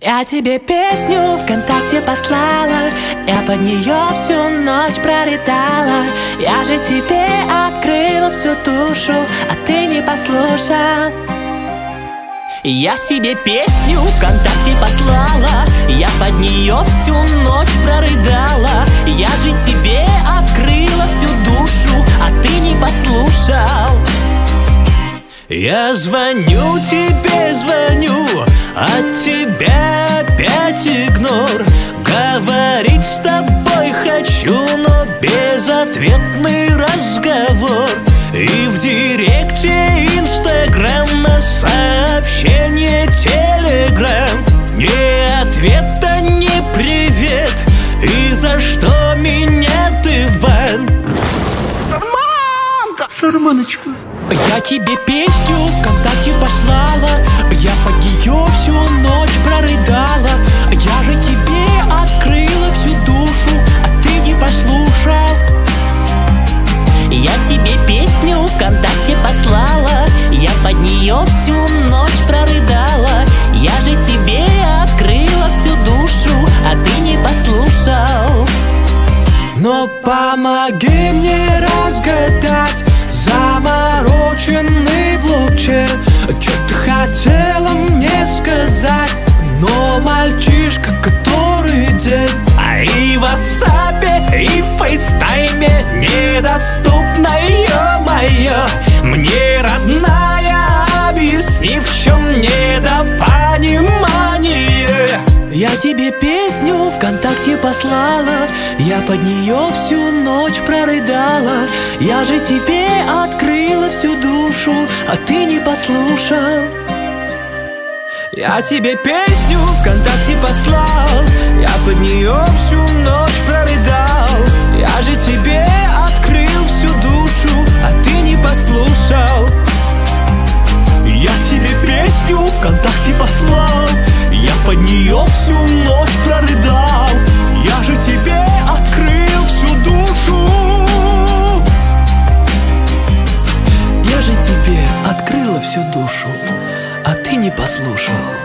Я тебе песню ВКонтакте послала Я под нее всю ночь пролетала. Я же тебе открыла всю душу А ты не послушал я тебе песню ВКонтакте послала Я под нее всю ночь прорыдала. Я же тебе открыла всю душу А ты не послушал. Я звоню тебе, звоню От тебя безответный разговор. И в директе Инстаграм на сообщение Телеграм. Ни ответа, ни привет. И за что меня ты в бан? Мамка! Шарманочка. Я тебе песню ВКонтакте послала. Я под нее всю ночь помоги мне разгадать Замороченный блокчейн. Что ты хотела мне сказать? Но мальчишка, который день А и в ватсапе, и в фейстайме Недоступна, ё-моё. Мне родная, объясни, в чем недопонимание. Я тебе песню ВКонтакте послала Я под нее всю ночь прорыдала. Я же тебе открыла всю душу А ты не послушал. Я тебе песню ВКонтакте послал Я под нее всю ночь прорыдал. Я же тебе открыл всю душу А ты не послушал. Я тебе песню ВКонтакте послал Я под нее всю всю душу А ты не послушал